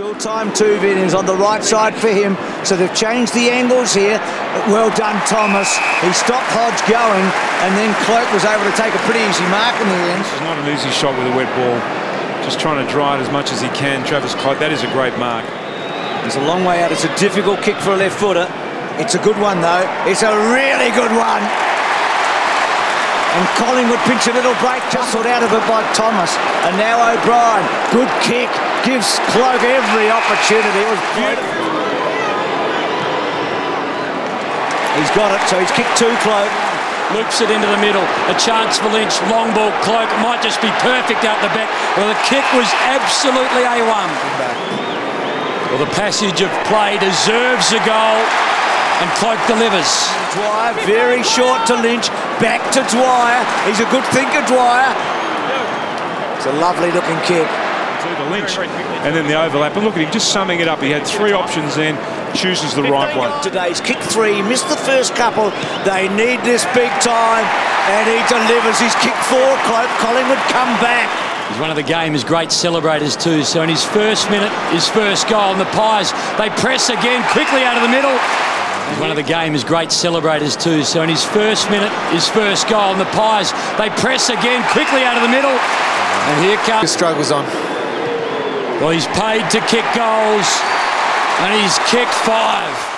Still time two Vinnies on the right side for him. So they've changed the angles here. Well done, Thomas. He stopped Hodge going, and then Cloke was able to take a pretty easy mark in the end. It's not an easy shot with a wet ball. Just trying to dry it as much as he can. Travis Cloke, that is a great mark. It's a long way out. It's a difficult kick for a left footer. It's a good one, though. It's a really good one. And Collingwood pinch a little break, jostled out of it by Thomas. And now O'Brien, good kick, gives Cloke every opportunity. It was beautiful. He's got it, so he's kicked two Cloke. Loops it into the middle. A chance for Lynch. Long ball. Cloke might just be perfect out the back. Well, the kick was absolutely A1. Well, the passage of play deserves a goal. And Cloke delivers. Dwyer, very short to Lynch. Back to Dwyer. He's a good thinker, Dwyer. It's a lovely looking kick. To Lynch. And then the overlap. And look at him just summing it up. He had three options then. Chooses the right one. Today's kick three. Missed the first couple. They need this big time. And he delivers his kick four. Collingwood come back. He's one of the game's great celebrators too. So in his first minute, his first goal, and the Pies, they press again quickly out of the middle. He's one of the game's great celebrators too. So in his first minute, his first goal, and the Pies, they press again quickly out of the middle. And here comes... The struggle's on. Well, he's paid to kick goals, and he's kicked five.